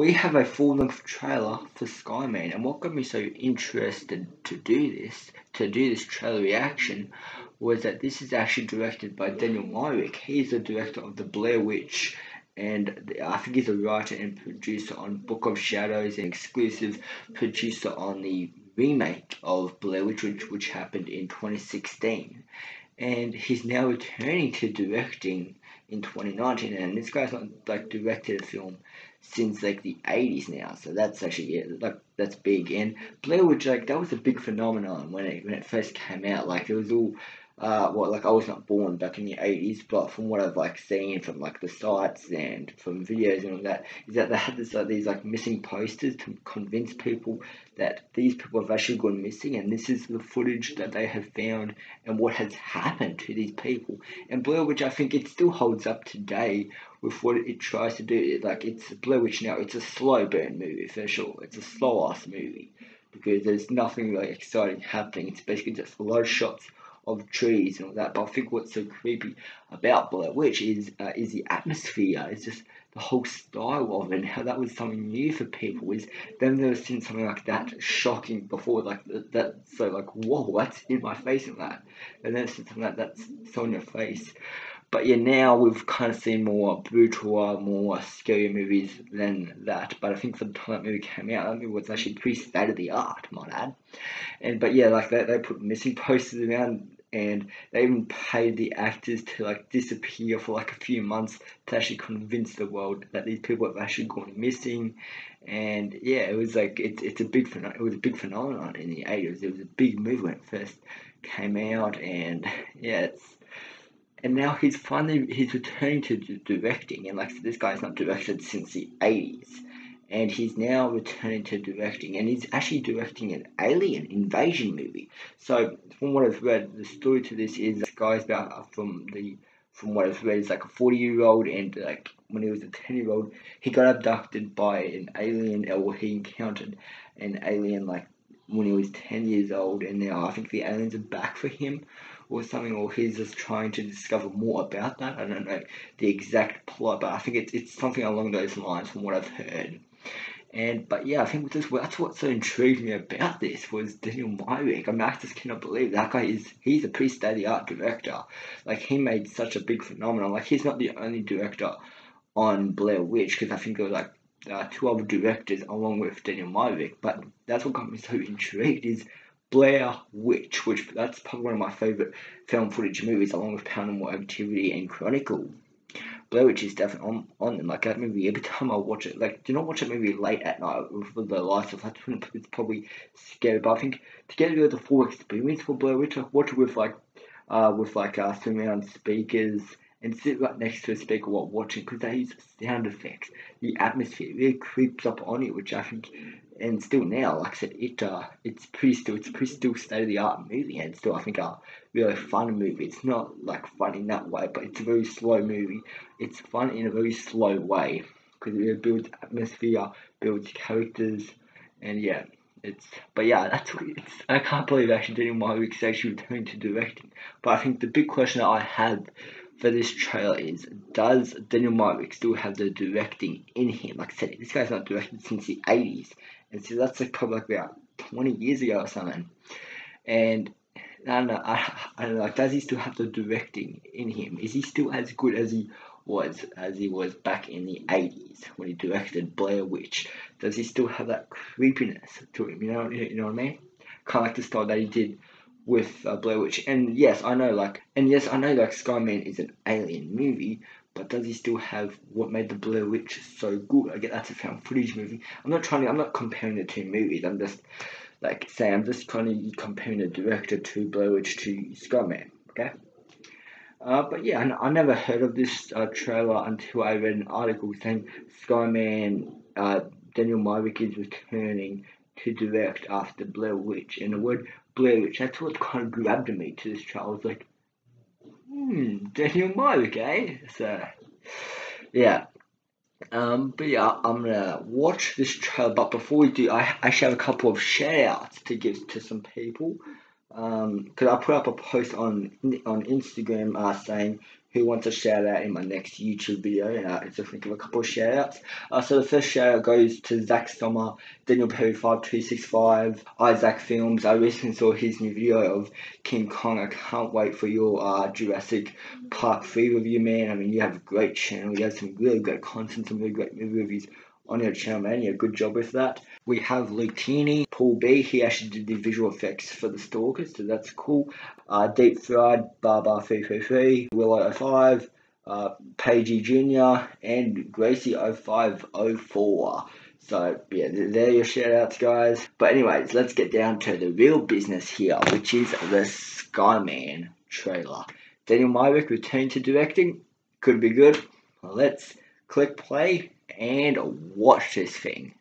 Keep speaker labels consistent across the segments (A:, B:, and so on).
A: we have a full length trailer for Skyman, and what got me so interested to do this, to do this trailer reaction, was that this is actually directed by Daniel Myrick. He's the director of The Blair Witch, and I think he's a writer and producer on Book of Shadows, and exclusive producer on the remake of Blair Witch, which, which happened in 2016. And he's now returning to directing in 2019, and this guy's not like directed a film since like the 80s now, so that's actually yeah, like that's big. And Blair Witch, like that was a big phenomenon when it when it first came out. Like it was all uh, well, like I was not born back in the eighties, but from what I've like seen from like the sites and from videos and all that, is that they had this like these like missing posters to convince people that these people have actually gone missing, and this is the footage that they have found and what has happened to these people. And Blair Witch, I think it still holds up today with what it tries to do. Like it's Blair Witch now, it's a slow burn movie for sure. It's a slow ass movie because there's nothing like exciting happening. It's basically just a lot of shots of trees and all that. But I think what's so creepy about Blair Witch is uh, is the atmosphere. It's just the whole style of it and how that was something new for people. Is they've never seen something like that shocking before. Like that, so like whoa, that's in my face and that, and then something like that's so in your face. But yeah, now we've kind of seen more brutal, more scary movies than that. But I think for the time that movie came out, that movie was actually pretty state of the art, might add. And but yeah, like they, they put missing posters around and they even paid the actors to like disappear for like a few months to actually convince the world that these people have actually gone missing. And yeah it was like it's it's a big it was a big phenomenon in the 80s it was a big move when it first came out and yeah it's and now he's finally he's returning to directing. And like this guy's not directed since the 80s and he's now returning to directing, and he's actually directing an alien invasion movie. So, from what I've read, the story to this is this guy's about uh, from the from what I've read, is like a forty year old, and like when he was a ten year old, he got abducted by an alien, or he encountered an alien like when he was ten years old, and now I think the aliens are back for him or something, or he's just trying to discover more about that. I don't know the exact plot, but I think it's it's something along those lines from what I've heard. And but yeah, I think that's what so intrigued me about this was Daniel Myrick. I mean, I just cannot believe that guy is he's a pretty state art director. Like he made such a big phenomenon. Like he's not the only director on Blair Witch because I think there were like uh, two other directors along with Daniel Myrick. But that's what got me so intrigued is Blair Witch, which that's probably one of my favorite film footage movies, along with Paranormal Activity and Chronicle. Blair Witch is definitely on, on them. Like that movie, every time I watch it, like do not watch a movie late at night with the lights off. That's when it's probably scary. But I think to get the full experience for Blair Witch, like watch it with like, uh, with like uh, surround speakers and sit right next to a speaker while watching because they use sound effects. The atmosphere really creeps up on you, which I think and still now, like I said, it uh, it's pretty still it's pretty still state of the art movie, and still I think a really fun movie. It's not like fun in that way, but it's a very slow movie. It's fun in a very slow way because it builds atmosphere, builds characters, and yeah, it's but yeah, that's it's. I can't believe I actually Daniel Myrick actually returned to directing. But I think the big question that I have for this trailer is does Daniel Myrick still have the directing in him? Like I said, this guy's not directed since the 80s, and so that's like probably like about 20 years ago or something. And I don't know, I, I don't know, like, does he still have the directing in him? Is he still as good as he was as he was back in the 80s when he directed Blair Witch? Does he still have that creepiness to him? You know, you know what I mean? Kind of like the style that he did with uh, Blair Witch. And yes, I know, like, and yes, I know, like, Skyman is an alien movie, but does he still have what made the Blair Witch so good? I get that's a found footage movie. I'm not trying to. I'm not comparing the two movies. I'm just like saying I'm just kind of comparing the director to Blair Witch to Skyman. Okay. Uh, but yeah, I, I, never heard of this uh, trailer until I read an article saying Skyman uh, Daniel Myrick is returning to direct after Blair Witch, and the word Blair Witch that's what kind of grabbed me to this trailer. I was like, hmm, Daniel Myrick, eh? So, yeah. Um, but yeah, I'm gonna watch this trailer. But before we do, I actually have a couple of shout outs to give to some people. Um because I put up a post on on Instagram uh, saying who wants a shout out in my next YouTube video. Uh, just think of a couple of shout outs. Uh, so the first shout out goes to Zach Sommer, Daniel Perry 5265, Isaac Films. I recently saw his new video of King Kong. I can't wait for your uh, Jurassic Park 3 review, man. I mean, you have a great channel. You have some really great content, some really great movie reviews on your channel, man. Yeah, good job with that. We have Tierney, Paul B. He actually did the visual effects for the Stalkers, so that's cool. Uh, Deep Fried, Barbar 333, Willow 05, uh, Pagey Jr., and Gracie 0504. So, yeah, they're your shout outs, guys. But, anyways, let's get down to the real business here, which is the Skyman trailer. Daniel Myrick returned to directing. Could be good. Let's click play and watch this thing.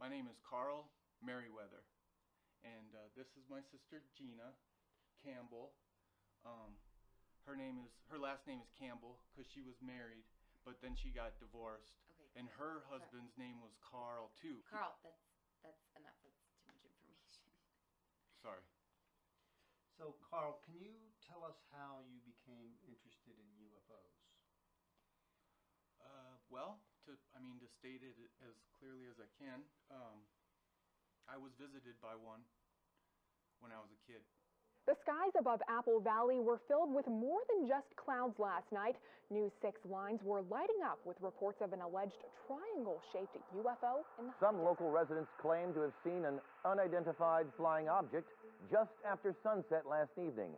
B: My name is Carl Merriweather, and uh, this is my sister Gina Campbell. Um, her name is her last name is Campbell because she was married, but then she got divorced.
C: Okay.
B: And her husband's name was Carl too.
C: Carl, that's that's enough. That's too much information.
B: Sorry.
D: So, Carl, can you tell us how you became interested in UFOs?
B: Uh, well, to I mean to state it as clearly as I can, um, I was visited by one when I was a kid.
E: The skies above Apple Valley were filled with more than just clouds last night. News 6 lines were lighting up with reports of an alleged triangle-shaped UFO in the
F: Some local residents claim to have seen an unidentified flying object just after sunset last evening,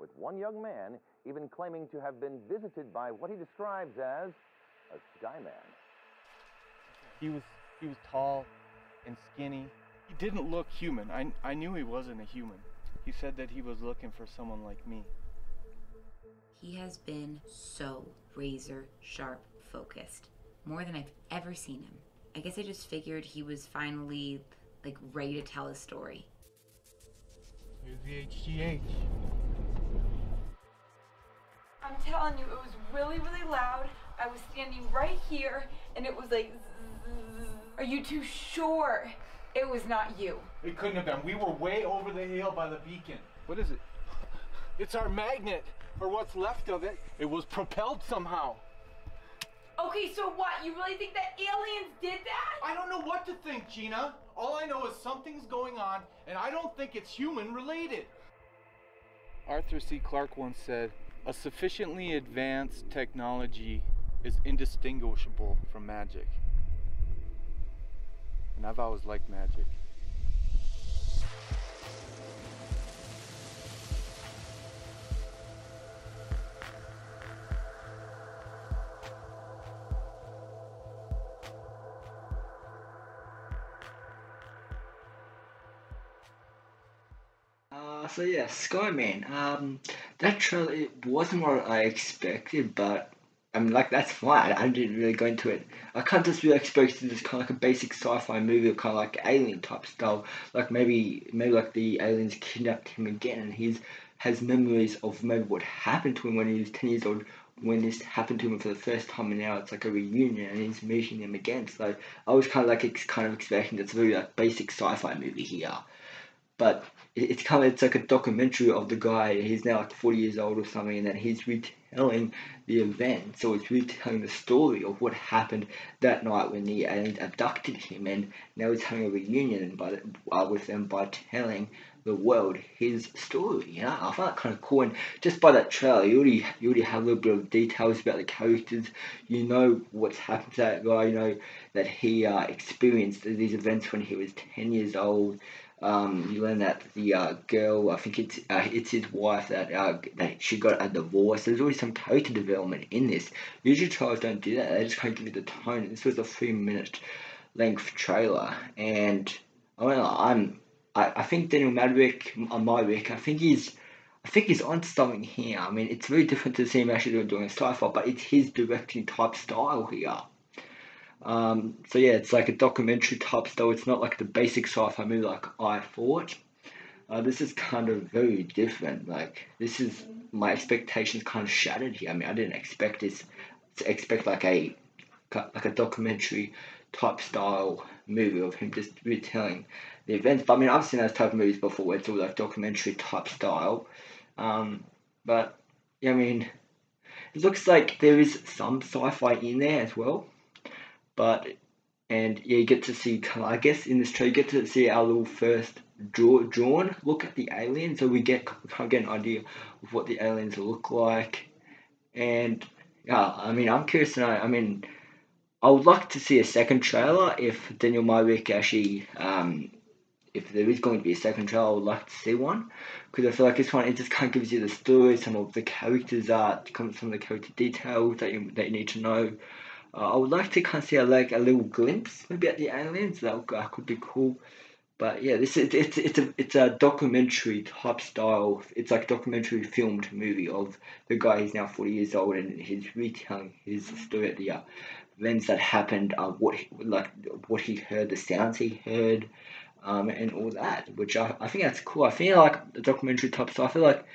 F: with one young man even claiming to have been visited by what he describes as a skyman.
B: He was he was tall and skinny. He didn't look human. I I knew he wasn't a human. He said that he was looking for someone like me.
C: He has been so razor sharp focused, more than I've ever seen him. I guess I just figured he was finally like ready to tell his story.
B: Here's the HGH.
G: I'm telling you, it was really, really loud. I was standing right here, and it was like, zzz. Are you too sure it was not you?
B: It couldn't have been. We were way over the hill by the beacon. What is it? It's our magnet, or what's left of it. It was propelled somehow.
G: Okay, so what? You really think that aliens did that?
B: I don't know what to think, Gina. All I know is something's going on, and I don't think it's human related. Arthur C. Clarke once said, A sufficiently advanced technology is indistinguishable from magic. And I've always liked magic.
A: Uh, so yeah, Skyman. Um, that trailer it wasn't what I expected, but I mean, like that's fine. I didn't really go into it. I kind of just really expected this kind of like a basic sci-fi movie, kind of like alien type style. Like maybe, maybe like the aliens kidnapped him again, and he's has memories of maybe what happened to him when he was ten years old. When this happened to him for the first time, and now it's like a reunion, and he's meeting them again. So I was kind of like kind of expecting that's a very like basic sci-fi movie here but it's kind of it's like a documentary of the guy. He's now like forty years old or something, and then he's retelling the event. So it's retelling the story of what happened that night when the aliens abducted him, and now he's having a reunion by uh, with them by telling the world his story. You know, I find that kind of cool. And just by that trailer, you already you already have a little bit of details about the characters. You know what's happened to that guy. You know that he uh, experienced these events when he was ten years old. Um, you learn that the uh, girl, I think it's uh, it's his wife that uh, that she got a divorce. There's always some character development in this. Usually trailers don't do that. They just kind of give you the tone. This was a three minute length trailer, and I mean, I'm I, I think Daniel Madwick, uh, Myrick, I think he's I think he's on something here. I mean, it's very different to see him actually doing a sci-fi, but it's his directing type style here. Um, so yeah, it's like a documentary type style. It's not like the basic sci-fi movie like I thought. Uh, this is kind of very different. Like this is my expectations kind of shattered here. I mean, I didn't expect this to expect like a like a documentary type style movie of him just retelling the events. But I mean, I've seen those type of movies before. Where it's all like documentary type style. Um, but yeah, I mean, it looks like there is some sci-fi in there as well but and yeah, you get to see I guess in this trailer you get to see our little first draw, drawn look at the aliens, so we get kind of get an idea of what the aliens look like, and yeah, I mean I'm curious to know. I mean, I would like to see a second trailer if Daniel Myrick actually. Um, if there is going to be a second trailer, I would like to see one because I feel like this one it just kind of gives you the story, some of the characters art, some of the character details that you that you need to know. Uh, I would like to kind of see a, like a little glimpse maybe at the aliens. That uh, could be cool. But yeah, this is it's it's a it's a documentary type style. It's like documentary filmed movie of the guy who's now forty years old and he's retelling his story at the uh, events that happened, uh, what he, like what he heard, the sounds he heard, um, and all that. Which I, I think that's cool. I feel like the documentary type stuff. I feel like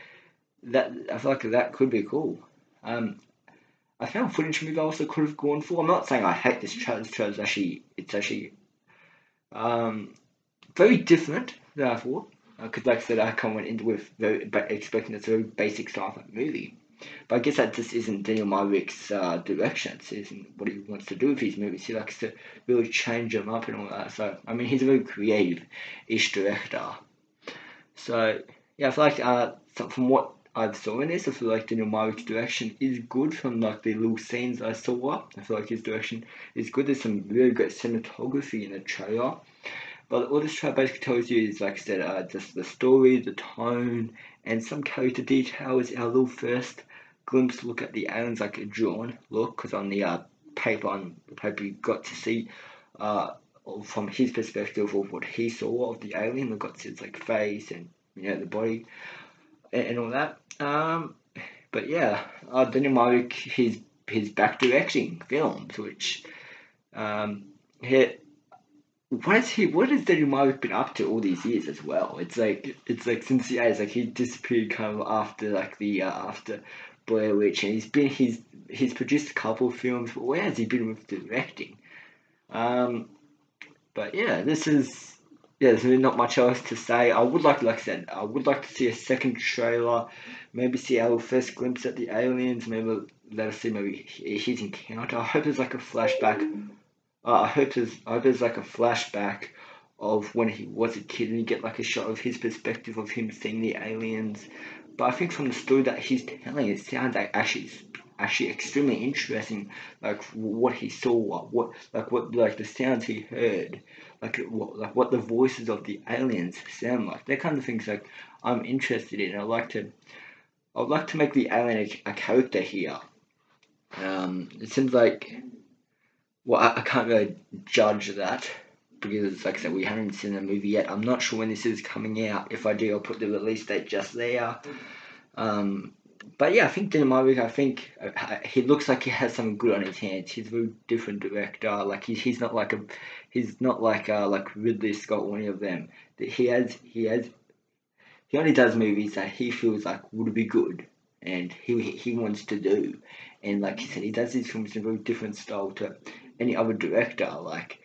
A: that I feel like that could be cool. Um, I found footage movie I also could have gone for. I'm not saying I hate this trailer. This trailer is actually it's actually um, very different than I thought. Because, uh, like I said, I kind of went into with very expecting it's a very basic sci-fi movie. But I guess that just isn't Daniel Myrick's uh, direction. It isn't what he wants to do with his movies. He likes to really change them up and all that. So, I mean, he's a very creative-ish director. So, yeah, I feel like uh, from what I've in this. I feel like Daniel Myrick's direction is good from like the little scenes I saw. I feel like his direction is good. There's some really great cinematography in the trailer. But all this trailer basically tells you is like I said, uh, just the story, the tone, and some character details. Our little first glimpse look at the aliens, like a drawn look, because on the uh, paper on the paper you got to see uh, from his perspective of what he saw of the alien. We got to see like face and you know the body and, and all that. Um, but yeah, uh, Daniel Myrick, he's he's back directing films, which um, he, what is he? What has Daniel been up to all these years as well? It's like it's like since the eighties, like he disappeared kind of after like the uh, after Blair Witch, and he's been he's he's produced a couple of films, but where has he been with directing? Um, but yeah, this is yeah, there's really not much else to say. I would like, like I said, I would like to see a second trailer, maybe see our first glimpse at the aliens, maybe let us see maybe his encounter. I hope there's like a flashback. Uh, I hope there's, I hope there's like a flashback of when he was a kid and you get like a shot of his perspective of him seeing the aliens. But I think from the story that he's telling, it sounds like actually actually extremely interesting. Like what he saw, what, like what like the sounds he heard like what like what the voices of the aliens sound like. That kind of things like I'm interested in. I like to I'd like to make the alien a, a character here. Um, it seems like well I, I can't really judge that because like I said we haven't seen the movie yet. I'm not sure when this is coming out. If I do, I'll put the release date just there. Um, but yeah, I think Dynamite, I think uh, he looks like he has something good on his hands. He's a very different director. Like he's, he's not like a he's not like uh, like Ridley Scott or any of them. He has he has he only does movies that he feels like would be good and he he wants to do. And like he said, he does these films in a very different style to any other director. Like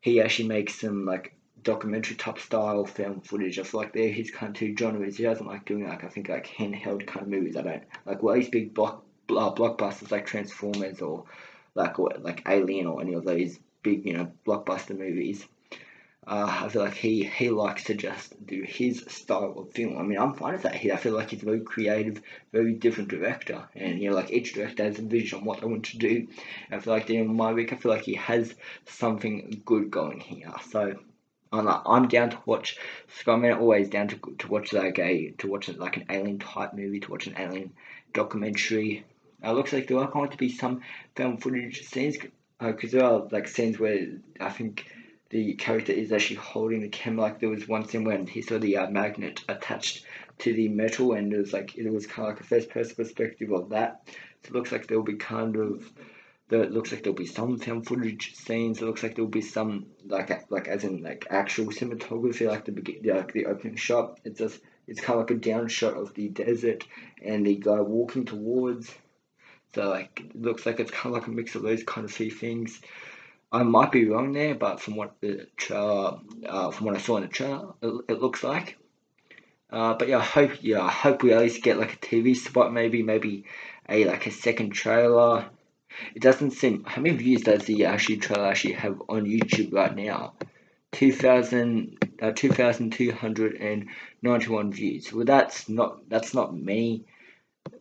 A: he actually makes some like documentary type style film footage. I feel like they're his kind of two genres. He doesn't like doing like I think like handheld kind of movies. I don't like well these big block uh, blockbusters like Transformers or like what like Alien or any of those big you know blockbuster movies. Uh, I feel like he he likes to just do his style of film. I mean, I'm fine with that. He, I feel like he's a very creative, very different director, and you know, like each director has a vision on what they want to do. I feel like during my week I feel like he has something good going here. So I'm like, I'm down to watch Skyman. Always down to to watch like a to watch like an alien type movie, to watch an alien documentary. It looks like there are going to be some film footage scenes because uh, there are like scenes where I think the character is actually holding the camera. Like there was one scene when he saw the uh, magnet attached to the metal, and it was like it was kind of like a first person perspective of that. So it looks like there'll be kind of there it looks like there'll be some film footage scenes. It looks like there'll be some like like as in like actual cinematography, like the begin like the opening shot. It's just it's kind of like a down shot of the desert and the guy walking towards. So like it looks like it's kind of like a mix of those kind of three things. I might be wrong there, but from what the trailer, uh, from what I saw in the trailer, it, it looks like. Uh, but yeah, I hope yeah, I hope we at least get like a TV spot, maybe maybe a like a second trailer. It doesn't seem how many views does the actually trailer actually have on YouTube right now? 2000, uh, 2,291 views. Well, that's not that's not many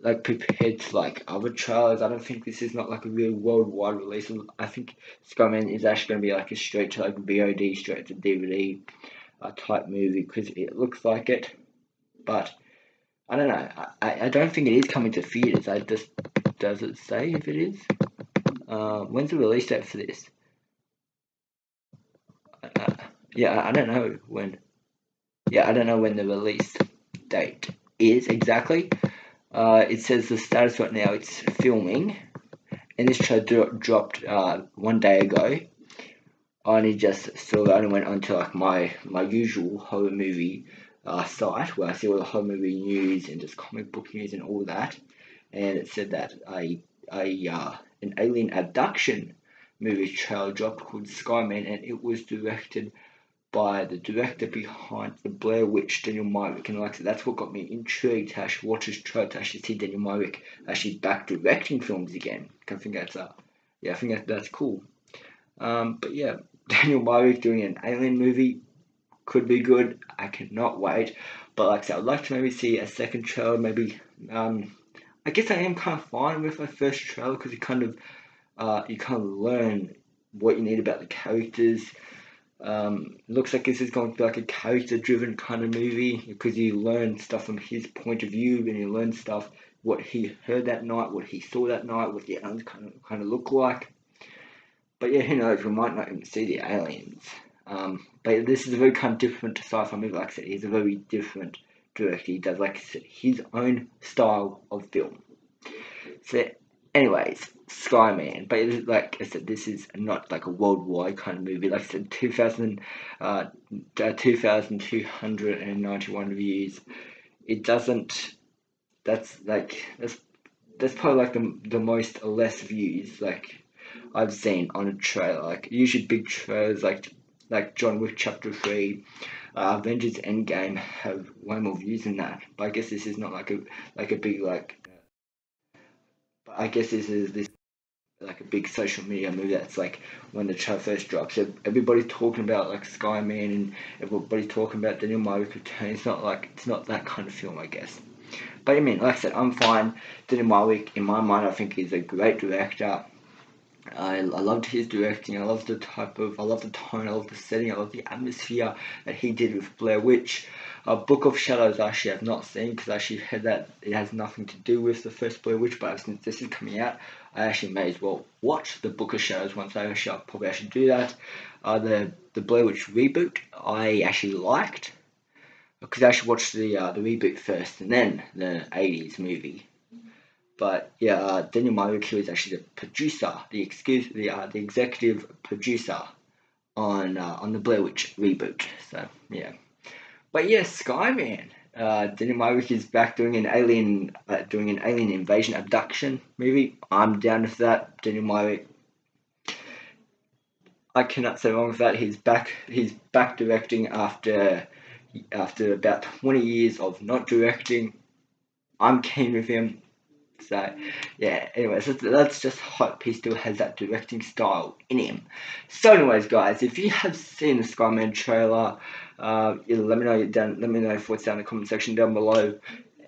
A: like compared to like other trailers, I don't think this is not like a real worldwide release. I think Skyman is actually going to be like a straight to like VOD, straight to DVD uh, type movie because it looks like it. But I don't know. I, I don't think it is coming to theaters. I just does it say if it is? Uh, when's the release date for this? Uh, yeah, I don't know when. Yeah, I don't know when the release date is exactly. Uh, it says the status right now, it's filming. And this trailer dropped uh, one day ago. I only just saw I only went onto like my, my usual horror movie uh, site where I see all the horror movie news and just comic book news and all that. And it said that a, a uh, an alien abduction movie trailer dropped called Skyman and it was directed by the director behind the Blair Witch, Daniel Myrick, and like that's what got me intrigued to actually watch this trailer to actually see Daniel Myrick actually back directing films again. I think that's uh, yeah, I think that, that's cool. Um, but yeah, Daniel Myrick doing an alien movie could be good. I cannot wait. But like I said, I'd like to maybe see a second trailer. Maybe um, I guess I am kind of fine with my first trailer because you kind of uh, you kind of learn what you need about the characters um, looks like this is going to be like a character-driven kind of movie because you learn stuff from his point of view and you learn stuff what he heard that night, what he saw that night, what the aliens kind of kind of look like. But yeah, who knows? We might not even see the aliens. Um, but this is a very kind of different sci-fi movie. Like I said, it's a very different director. He does like his own style of film. So, anyways, Skyman, but it, like I said, this is not like a worldwide kind of movie. Like I said, 2000, uh, uh 2,291 views. It doesn't. That's like that's that's probably like the the most less views like I've seen on a trailer. Like usually big trailers like like John Wick Chapter Three, uh, Avengers Endgame have way more views than that. But I guess this is not like a like a big like. But I guess this is this like a big social media movie that's like when the trailer first drops everybody's talking about like Skyman and everybody's talking about Daniel Myrick return it's not like it's not that kind of film I guess but I mean like I said I'm fine Daniel Myrick in my mind I think he's a great director I, I loved his directing. I love the type of, I love the tone, I love the setting, I love the atmosphere that he did with Blair Witch. Uh, Book of Shadows I actually have not seen because I actually heard that it has nothing to do with the first Blair Witch, but since this is coming out, I actually may as well watch the Book of Shadows once I actually, I'll probably actually do that. Uh, the, the Blair Witch reboot I actually liked because I actually watched the, uh, the reboot first and then the 80s movie. But yeah, uh, Daniel Myrick is actually the producer, the excuse, the uh, the executive producer on uh, on the Blair Witch reboot. So yeah, but yeah, Skyman. Uh, Daniel Myrick is back doing an alien, uh, doing an alien invasion abduction movie. I'm down with that. Daniel Myrick. I cannot say wrong with that. He's back. He's back directing after after about 20 years of not directing. I'm keen with him So, yeah, anyways, that's, that's just hope he still has that directing style in him. So, anyways, guys, if you have seen the Skyman trailer, uh, let me know down. Let me know thoughts down in the comment section down below.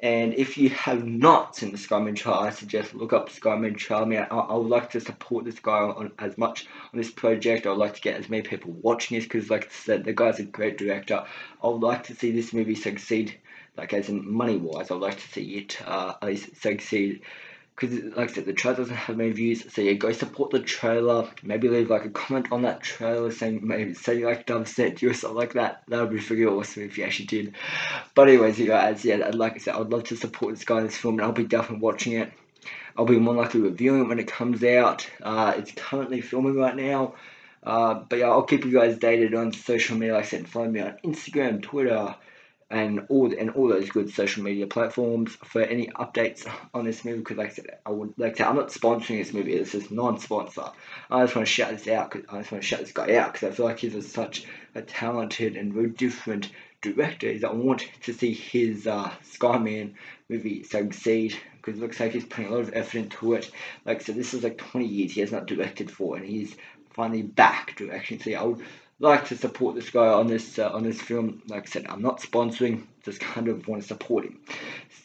A: And if you have not seen the Skyman trailer, I suggest look up Skyman trailer. I, mean, I, I would like to support this guy on, as much on this project. I would like to get as many people watching this because, like I said, the guy's a great director. I would like to see this movie succeed like as in money wise, I'd like to see it uh, at least succeed. Because, like I said, the trailer doesn't have many views, so yeah, go support the trailer. Maybe leave like a comment on that trailer saying maybe say like Dove sent you or something like that. That would be pretty awesome if you actually did. But anyways, you guys, yeah, like I said, I'd love to support this guy in this film, and I'll be definitely watching it. I'll be more likely reviewing it when it comes out. Uh, it's currently filming right now. Uh, but yeah, I'll keep you guys dated on social media. Like I said, follow me on Instagram, Twitter, and all and all those good social media platforms for any updates on this movie. Because like I said, I would like to. I'm not sponsoring this movie. This is non-sponsor. I just want to shout this out. Cause I just want to shout this guy out because I feel like he's such a talented and very different director. Is I want to see his uh, Skyman movie succeed because it looks like he's putting a lot of effort into it. Like said, this is like 20 years he has not directed for, and he's finally back directing. So yeah, I would like to support this guy on this uh, on this film. Like I said, I'm not sponsoring, just kind of want to support him.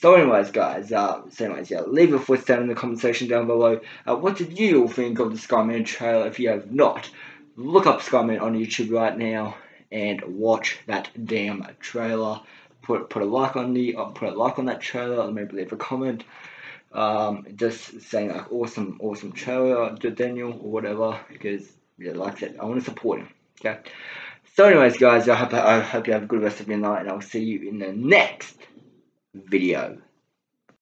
A: So, anyways, guys, uh, so anyways, yeah, leave a thoughts down in the comment section down below. Uh, what did you all think of the Skyman trailer? If you have not, look up Skyman on YouTube right now and watch that damn trailer. Put put a like on the uh, put a like on that trailer, and maybe leave a comment. Um, just saying like awesome, awesome trailer, Daniel or whatever, because yeah, like I said, I want to support him. Okay. So anyways, guys, I hope, I hope you have a good rest of your night, and I'll see you in the next video.